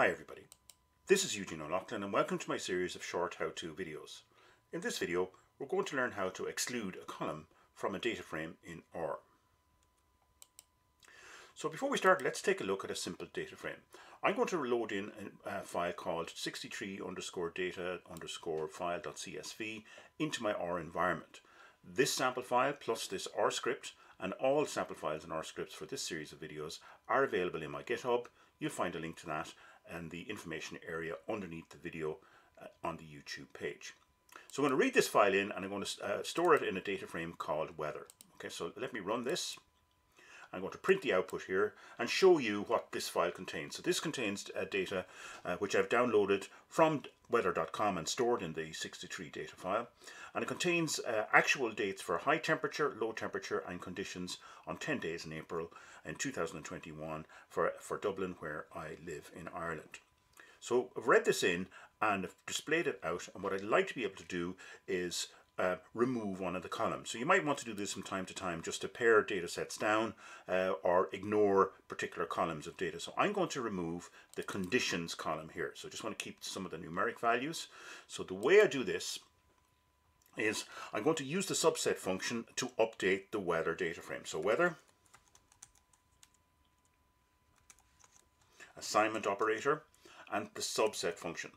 Hi everybody, this is Eugene O'Loughlin and welcome to my series of short how-to videos. In this video we're going to learn how to exclude a column from a data frame in R. So before we start let's take a look at a simple data frame. I'm going to load in a file called 63 underscore data underscore file.csv into my R environment. This sample file plus this R script and all sample files and R scripts for this series of videos are available in my GitHub. You'll find a link to that and the information area underneath the video uh, on the YouTube page. So I'm going to read this file in and I'm going to uh, store it in a data frame called weather. Okay, so let me run this. I'm going to print the output here and show you what this file contains. So this contains uh, data uh, which I've downloaded from weather.com and stored in the 63 data file. And it contains uh, actual dates for high temperature, low temperature and conditions on 10 days in April in 2021 for, for Dublin where I live in Ireland. So I've read this in and I've displayed it out and what I'd like to be able to do is uh, remove one of the columns. So you might want to do this from time to time just to pare data sets down uh, or ignore particular columns of data. So I'm going to remove the conditions column here. So I just want to keep some of the numeric values. So the way I do this is I'm going to use the subset function to update the weather data frame. So weather, assignment operator, and the subset function.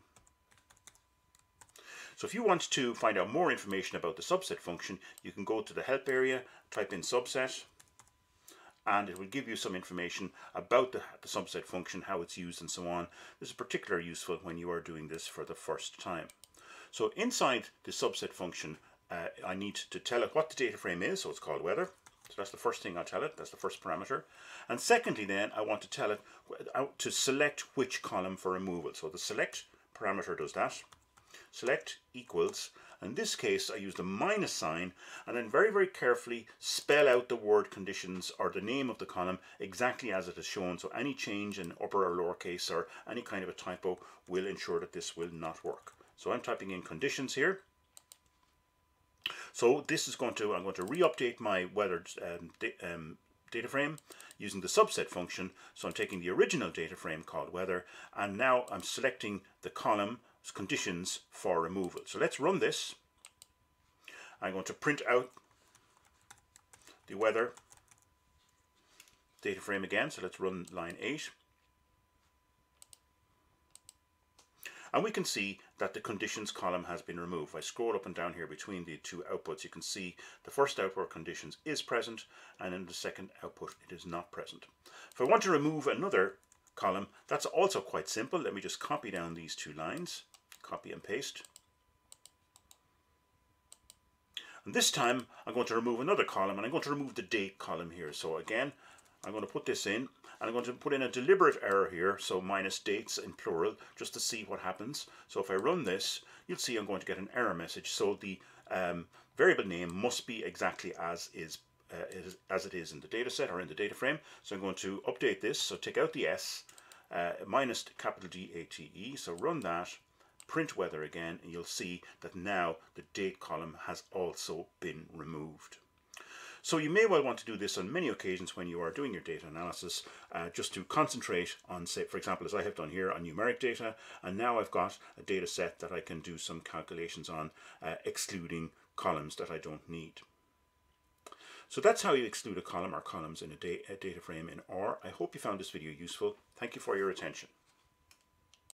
So if you want to find out more information about the subset function, you can go to the help area, type in subset, and it will give you some information about the, the, subset function, how it's used and so on. This is particularly useful when you are doing this for the first time. So inside the subset function, uh, I need to tell it what the data frame is, so it's called weather. So that's the first thing I'll tell it, that's the first parameter. And secondly then, I want to tell it uh, to select which column for removal. So the select parameter does that select equals. In this case, I use the minus sign and then very, very carefully spell out the word conditions or the name of the column exactly as it is shown. So any change in upper or lowercase or any kind of a typo will ensure that this will not work. So I'm typing in conditions here. So this is going to, I'm going to re-update my weather um, um, data frame using the subset function. So I'm taking the original data frame called weather and now I'm selecting the column conditions for removal. So let's run this. I'm going to print out the weather data frame again. So let's run line 8. And we can see that the conditions column has been removed. If I scroll up and down here between the two outputs, you can see the first output conditions is present, and in the second output, it is not present. If I want to remove another column, that's also quite simple. Let me just copy down these two lines copy and paste. And this time I'm going to remove another column and I'm going to remove the date column here. So again, I'm going to put this in and I'm going to put in a deliberate error here, so minus dates in plural, just to see what happens. So if I run this, you'll see I'm going to get an error message. So the um, variable name must be exactly as is uh, as it is in the data set or in the data frame. So I'm going to update this. So take out the S, uh, minus capital D A T E. So run that print weather again and you'll see that now the date column has also been removed. So you may well want to do this on many occasions when you are doing your data analysis, uh, just to concentrate on, say, for example, as I have done here, on numeric data, and now I've got a data set that I can do some calculations on, uh, excluding columns that I don't need. So that's how you exclude a column or columns in a, da a data frame in R. I hope you found this video useful. Thank you for your attention.